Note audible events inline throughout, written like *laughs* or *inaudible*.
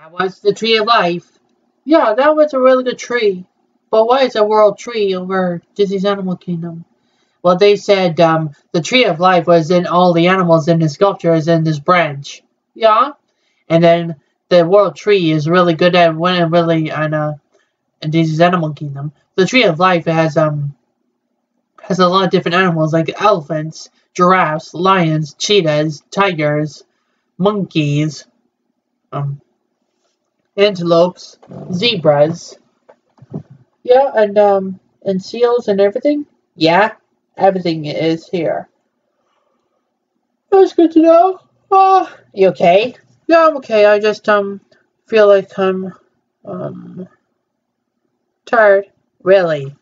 That was the tree of life. Yeah, that was a really good tree. But why is a world tree over Disney's Animal Kingdom? Well, they said um, the tree of life was in all the animals in the sculptures in this branch. Yeah. And then the world tree is really good at when really on uh, Disney's Animal Kingdom. The tree of life has um has a lot of different animals like elephants, giraffes, lions, cheetahs, tigers, monkeys, um, antelopes, zebras. Yeah, and um, and seals and everything. Yeah, everything is here. That's good to know. Uh, you okay? Yeah, I'm okay. I just um feel like I'm um tired. Really?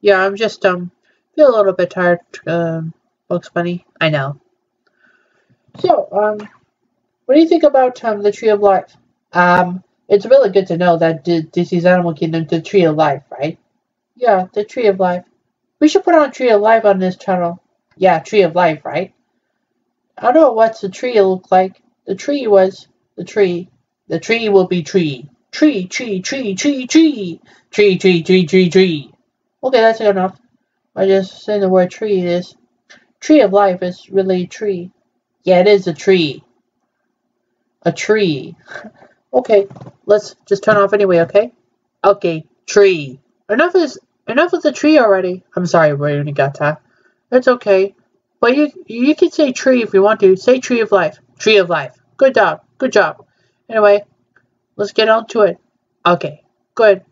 Yeah, I'm just um feel a little bit tired. Um, Bugs Bunny. I know. So um, what do you think about um the Tree of Life? Um, it's really good to know that this is Animal Kingdom, the Tree of Life, right? Yeah, the Tree of Life. We should put on Tree of Life on this channel. Yeah, Tree of Life, right? I don't know what's the tree look like. The tree was the tree. The tree will be tree. Tree, tree, tree, tree, tree. Tree, tree, tree, tree, tree. Okay, that's enough. I just saying the word tree is. Tree of Life is really a tree. Yeah, it is a tree. A tree. *laughs* Okay, let's just turn off anyway, okay? Okay, tree. Enough is enough of the tree already. I'm sorry, Renegata. It's okay. But you you can say tree if you want to. Say tree of life. Tree of life. Good job. Good job. Anyway, let's get on to it. Okay, good.